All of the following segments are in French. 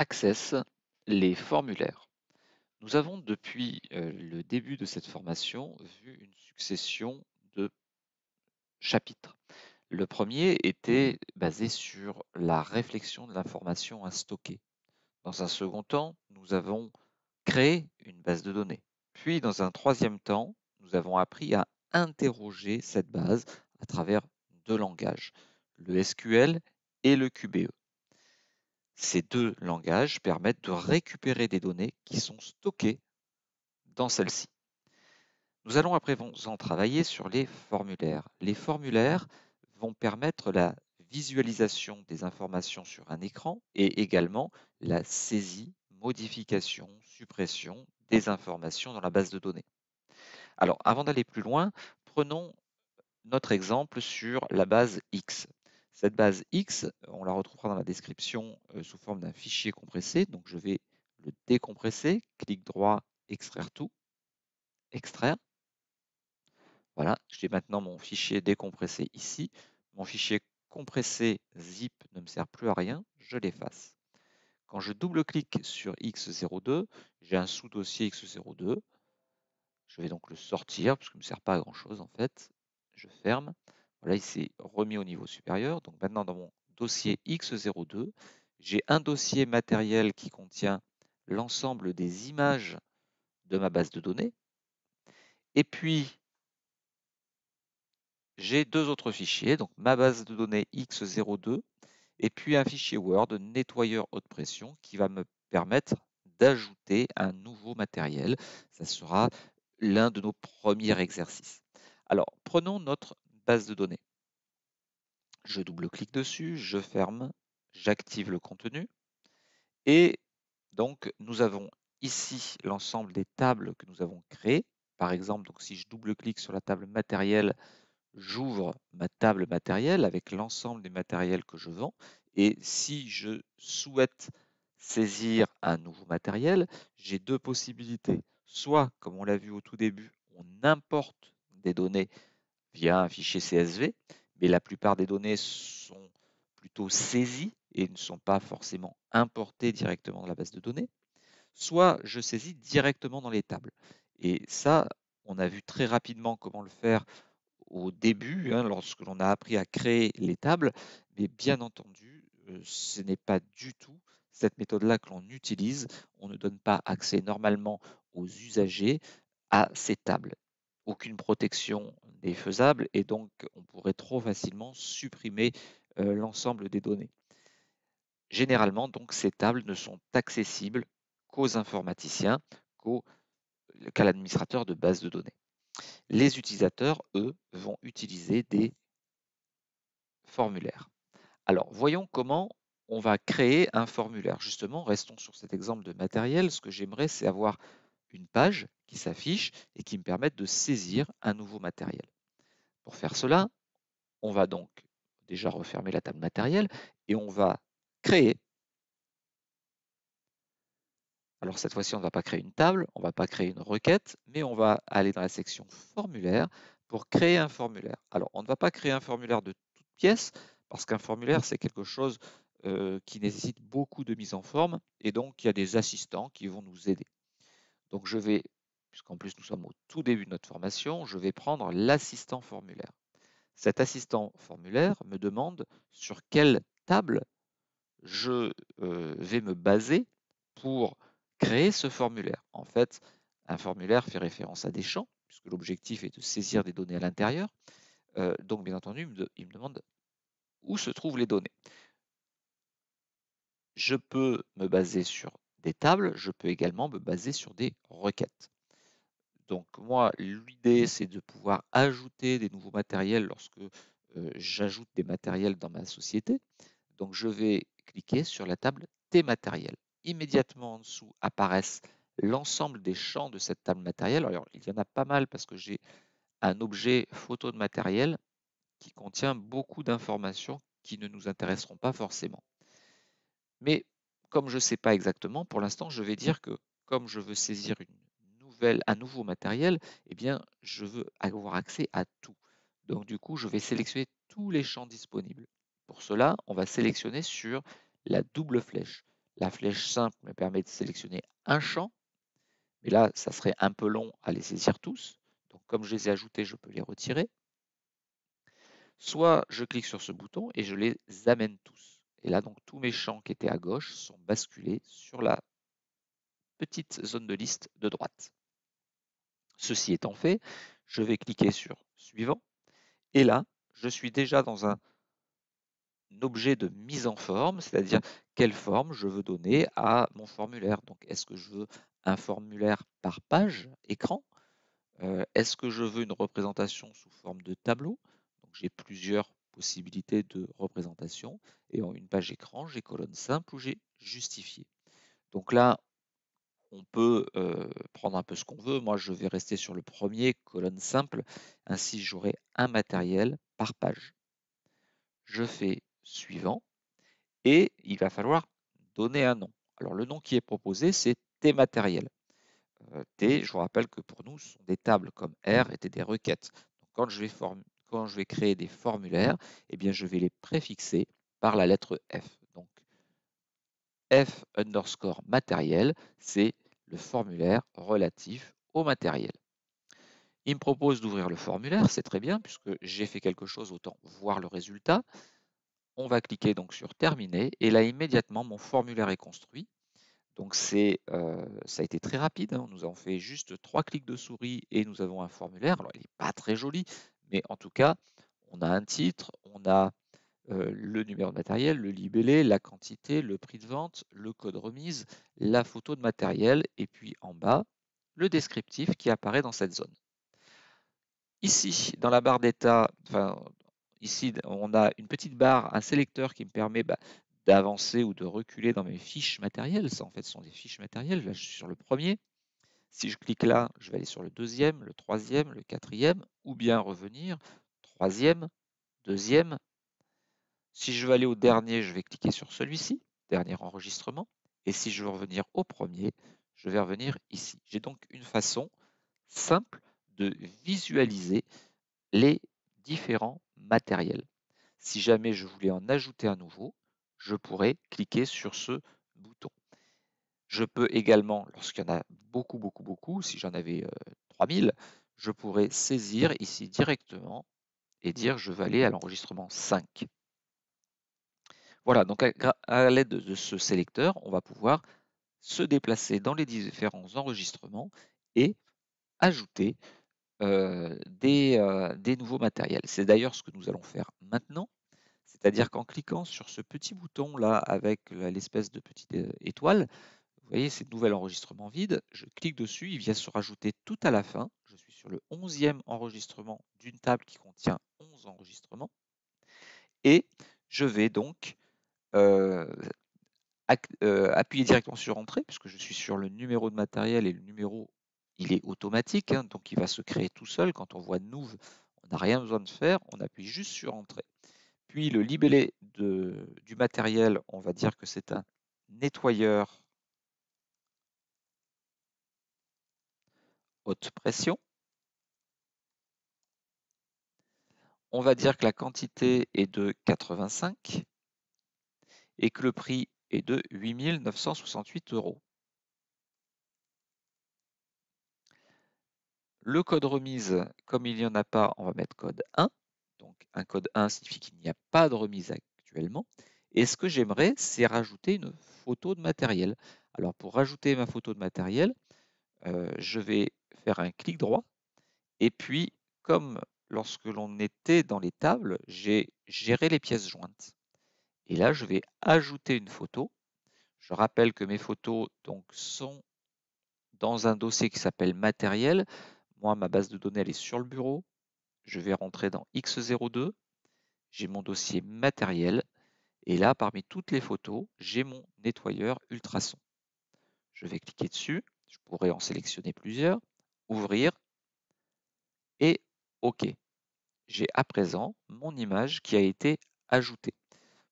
Access, les formulaires. Nous avons depuis euh, le début de cette formation vu une succession de chapitres. Le premier était basé sur la réflexion de l'information à stocker. Dans un second temps, nous avons créé une base de données. Puis, dans un troisième temps, nous avons appris à interroger cette base à travers deux langages, le SQL et le QBE. Ces deux langages permettent de récupérer des données qui sont stockées dans celle-ci. Nous allons à présent travailler sur les formulaires. Les formulaires vont permettre la visualisation des informations sur un écran et également la saisie, modification, suppression des informations dans la base de données. Alors, avant d'aller plus loin, prenons notre exemple sur la base X. Cette base X, on la retrouvera dans la description euh, sous forme d'un fichier compressé. Donc je vais le décompresser, clic droit, extraire tout, extraire. Voilà, j'ai maintenant mon fichier décompressé ici. Mon fichier compressé zip ne me sert plus à rien, je l'efface. Quand je double-clique sur X02, j'ai un sous-dossier X02. Je vais donc le sortir, parce qu'il ne me sert pas à grand-chose en fait. Je ferme. Voilà, il s'est remis au niveau supérieur. Donc maintenant, dans mon dossier X02, j'ai un dossier matériel qui contient l'ensemble des images de ma base de données. Et puis, j'ai deux autres fichiers, donc ma base de données X02 et puis un fichier Word nettoyeur haute pression qui va me permettre d'ajouter un nouveau matériel. Ça sera l'un de nos premiers exercices. Alors, prenons notre de données. Je double-clique dessus, je ferme, j'active le contenu. Et donc, nous avons ici l'ensemble des tables que nous avons créées. Par exemple, donc, si je double-clique sur la table matériel, j'ouvre ma table matériel avec l'ensemble des matériels que je vends. Et si je souhaite saisir un nouveau matériel, j'ai deux possibilités. Soit, comme on l'a vu au tout début, on importe des données via un fichier CSV, mais la plupart des données sont plutôt saisies et ne sont pas forcément importées directement dans la base de données, soit je saisis directement dans les tables. Et ça, on a vu très rapidement comment le faire au début, hein, lorsque l'on a appris à créer les tables, mais bien entendu, euh, ce n'est pas du tout cette méthode-là que l'on utilise. On ne donne pas accès normalement aux usagers à ces tables aucune protection n'est faisable et donc on pourrait trop facilement supprimer euh, l'ensemble des données. Généralement, donc, ces tables ne sont accessibles qu'aux informaticiens, qu'à l'administrateur de base de données. Les utilisateurs, eux, vont utiliser des formulaires. Alors, voyons comment on va créer un formulaire. Justement, restons sur cet exemple de matériel. Ce que j'aimerais, c'est avoir une page qui s'affiche et qui me permettent de saisir un nouveau matériel. Pour faire cela, on va donc déjà refermer la table matériel et on va créer. Alors cette fois-ci, on ne va pas créer une table, on ne va pas créer une requête, mais on va aller dans la section formulaire pour créer un formulaire. Alors on ne va pas créer un formulaire de toute pièce parce qu'un formulaire, c'est quelque chose euh, qui nécessite beaucoup de mise en forme et donc il y a des assistants qui vont nous aider. Donc je vais, puisqu'en plus nous sommes au tout début de notre formation, je vais prendre l'assistant formulaire. Cet assistant formulaire me demande sur quelle table je euh, vais me baser pour créer ce formulaire. En fait, un formulaire fait référence à des champs, puisque l'objectif est de saisir des données à l'intérieur. Euh, donc, bien entendu, il me demande où se trouvent les données. Je peux me baser sur des tables, je peux également me baser sur des requêtes. Donc moi, l'idée, c'est de pouvoir ajouter des nouveaux matériels lorsque j'ajoute des matériels dans ma société. Donc je vais cliquer sur la table T matériels. Immédiatement en dessous apparaissent l'ensemble des champs de cette table matériel. Alors il y en a pas mal parce que j'ai un objet photo de matériel qui contient beaucoup d'informations qui ne nous intéresseront pas forcément. Mais comme je ne sais pas exactement, pour l'instant, je vais dire que comme je veux saisir un nouveau matériel, eh bien, je veux avoir accès à tout. Donc, du coup, je vais sélectionner tous les champs disponibles. Pour cela, on va sélectionner sur la double flèche. La flèche simple me permet de sélectionner un champ, mais là, ça serait un peu long à les saisir tous. Donc, comme je les ai ajoutés, je peux les retirer. Soit je clique sur ce bouton et je les amène tous. Et là, donc, tous mes champs qui étaient à gauche sont basculés sur la petite zone de liste de droite. Ceci étant fait, je vais cliquer sur Suivant. Et là, je suis déjà dans un objet de mise en forme, c'est-à-dire quelle forme je veux donner à mon formulaire. Donc, est-ce que je veux un formulaire par page, écran? Euh, Est-ce que je veux une représentation sous forme de tableau? Donc, j'ai plusieurs possibilités de représentation. Et en une page écran, j'ai colonne simple ou j'ai justifié. Donc là, on peut euh, prendre un peu ce qu'on veut. Moi, je vais rester sur le premier, colonne simple. Ainsi, j'aurai un matériel par page. Je fais suivant et il va falloir donner un nom. Alors, le nom qui est proposé, c'est T matériel. Euh, T, je vous rappelle que pour nous, ce sont des tables comme R étaient des requêtes. quand, je vais quand je vais créer des formulaires, eh bien, je vais les préfixer par la lettre F. F underscore matériel, c'est le formulaire relatif au matériel. Il me propose d'ouvrir le formulaire, c'est très bien, puisque j'ai fait quelque chose, autant voir le résultat. On va cliquer donc sur Terminer, et là immédiatement mon formulaire est construit. Donc euh, ça a été très rapide, hein. nous avons fait juste trois clics de souris et nous avons un formulaire. Alors il n'est pas très joli, mais en tout cas, on a un titre, on a le numéro de matériel, le libellé, la quantité, le prix de vente, le code remise, la photo de matériel et puis en bas, le descriptif qui apparaît dans cette zone. Ici, dans la barre d'état, ici, on a une petite barre, un sélecteur qui me permet bah, d'avancer ou de reculer dans mes fiches matérielles. Ça, en fait, ce sont des fiches matérielles. Là, je suis sur le premier. Si je clique là, je vais aller sur le deuxième, le troisième, le quatrième, ou bien revenir, troisième, deuxième, si je veux aller au dernier, je vais cliquer sur celui-ci, dernier enregistrement. Et si je veux revenir au premier, je vais revenir ici. J'ai donc une façon simple de visualiser les différents matériels. Si jamais je voulais en ajouter un nouveau, je pourrais cliquer sur ce bouton. Je peux également, lorsqu'il y en a beaucoup, beaucoup, beaucoup, si j'en avais 3000, euh, je pourrais saisir ici directement et dire je veux aller à l'enregistrement 5. Voilà, donc à, l'aide de ce sélecteur, on va pouvoir se déplacer dans les différents enregistrements et ajouter des, nouveaux matériels. C'est d'ailleurs ce que nous allons faire maintenant, c'est-à-dire qu'en cliquant sur ce petit bouton là avec l'espèce de petite étoile, vous voyez, c'est nouvel enregistrement vide, je clique dessus, il vient se rajouter tout à la fin. Je suis sur le 11e enregistrement d'une table qui contient 11 enregistrements. Et je vais donc euh, euh, appuyer directement sur Entrée, puisque je suis sur le numéro de matériel et le numéro, il est automatique, hein, donc il va se créer tout seul. Quand on voit Nouveau, on n'a rien besoin de faire, on appuie juste sur Entrée. Puis le libellé du matériel, on va dire que c'est un nettoyeur haute pression. On va dire que la quantité est de 85 et que le prix est de 8 968 euros. Le code remise, comme il n'y en a pas, on va mettre code 1. Donc un code 1 signifie qu'il n'y a pas de remise actuellement. Et ce que j'aimerais, c'est rajouter une photo de matériel. Alors pour rajouter ma photo de matériel, euh, je vais faire un clic droit. Et puis, comme lorsque l'on était dans les tables, j'ai géré les pièces jointes. Et là, je vais ajouter une photo. Je rappelle que mes photos donc, sont dans un dossier qui s'appelle matériel. Moi, ma base de données, elle est sur le bureau. Je vais rentrer dans X02. J'ai mon dossier matériel. Et là, parmi toutes les photos, j'ai mon nettoyeur ultrason. Je vais cliquer dessus. Je pourrais en sélectionner plusieurs. Ouvrir. Et OK. J'ai à présent mon image qui a été ajoutée.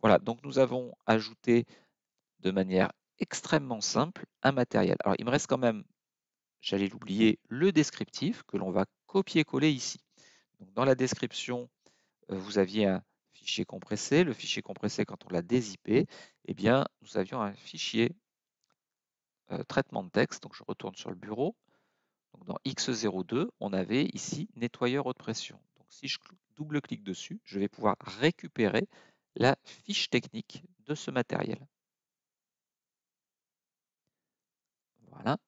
Voilà, donc nous avons ajouté de manière extrêmement simple un matériel. Alors il me reste quand même, j'allais l'oublier, le descriptif que l'on va copier-coller ici. Dans la description, euh, vous aviez un fichier compressé. Le fichier compressé, quand on l'a dézippé, eh bien, nous avions un fichier euh, traitement de texte. Donc, je retourne sur le bureau. Dans X02, on avait ici nettoyeur haute pression. Donc, si je double-clique dessus, je vais pouvoir récupérer la fiche technique de ce matériel. Voilà,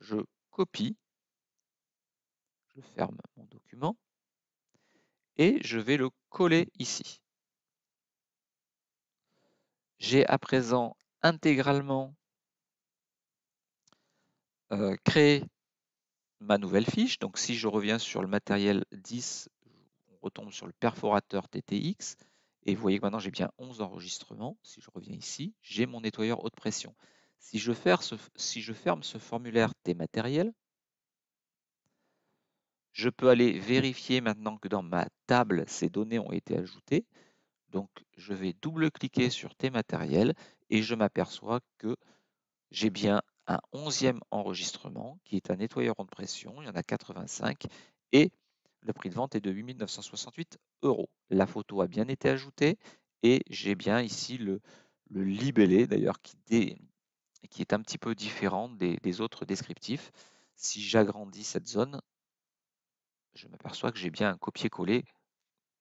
je copie, je ferme mon document et je vais le coller ici. J'ai à présent intégralement euh, créé ma nouvelle fiche. Donc si je reviens sur le matériel 10, on retombe sur le perforateur TTX. Et vous voyez que maintenant j'ai bien 11 enregistrements. Si je reviens ici, j'ai mon nettoyeur haute pression. Si je, si je ferme ce formulaire T matériel, je peux aller vérifier maintenant que dans ma table, ces données ont été ajoutées. Donc, je vais double-cliquer sur T matériel et je m'aperçois que j'ai bien un onzième enregistrement qui est un nettoyeur de pression. Il y en a 85 et le prix de vente est de 8 968 euros. La photo a bien été ajoutée et j'ai bien ici le, libellé d'ailleurs qui, qui, est un petit peu différent des autres descriptifs. Si j'agrandis cette zone, je m'aperçois que j'ai bien un copier-coller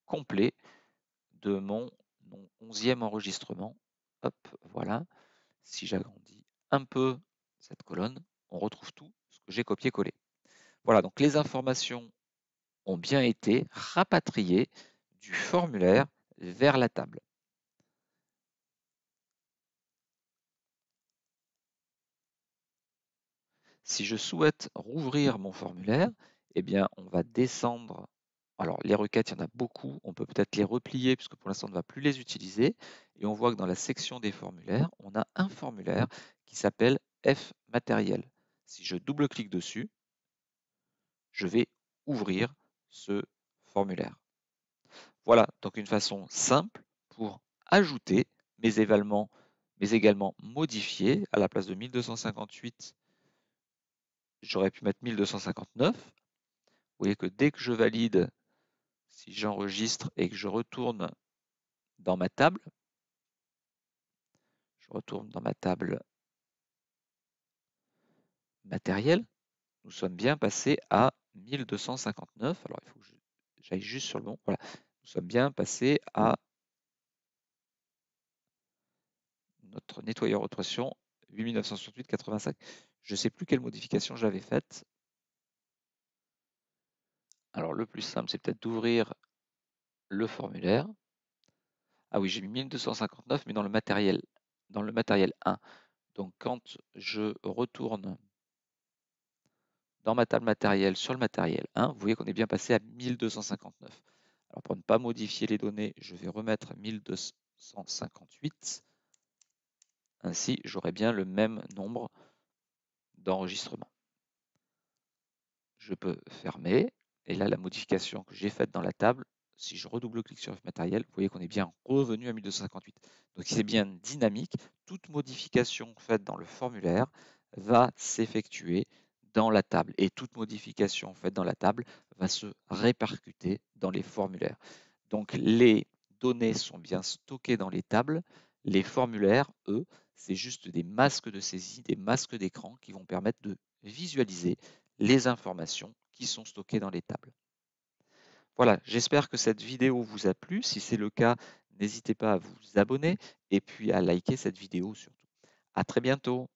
complet de mon, onzième enregistrement. Hop, voilà. Si j'agrandis un peu cette colonne, on retrouve tout ce que j'ai copié-collé. Voilà, donc les informations ont bien été rapatriées du formulaire vers la table. Si je souhaite rouvrir mon formulaire, eh bien, on va descendre. Alors, les requêtes, il y en a beaucoup. On peut peut-être les replier puisque pour l'instant, on ne va plus les utiliser. Et on voit que dans la section des formulaires, on a un formulaire qui s'appelle F matériel. Si je double-clique dessus, je vais ouvrir ce formulaire. Voilà donc une façon simple pour ajouter, mais également, mais également modifier à la place de 1258, j'aurais pu mettre 1259 vous voyez que dès que je valide, si j'enregistre et que je retourne dans ma table, je retourne dans ma table matérielle, nous sommes bien passés à 1259. Alors, il faut que j'aille juste sur le bon. Voilà, nous sommes bien passés à notre nettoyeur rotation 8968-85. Je ne sais plus quelle modification j'avais faite. Alors le plus simple, c'est peut-être d'ouvrir le formulaire. Ah oui, j'ai mis 1259, mais dans le matériel, dans le matériel 1. Donc quand je retourne dans ma table matérielle sur le matériel 1, vous voyez qu'on est bien passé à 1259. Alors pour ne pas modifier les données, je vais remettre 1258. Ainsi, j'aurai bien le même nombre d'enregistrements. Je peux fermer. Et là, la modification que j'ai faite dans la table, si je redouble-clique sur matériel, vous voyez qu'on est bien revenu à 1258. Donc c'est bien dynamique. Toute modification faite dans le formulaire va s'effectuer dans la table. Et toute modification faite dans la table va se répercuter dans les formulaires. Donc les données sont bien stockées dans les tables. Les formulaires, eux, c'est juste des masques de saisie, des masques d'écran qui vont permettre de visualiser les informations qui sont stockées dans les tables. Voilà, j'espère que cette vidéo vous a plu. Si c'est le cas, n'hésitez pas à vous abonner et puis à liker cette vidéo surtout. À très bientôt.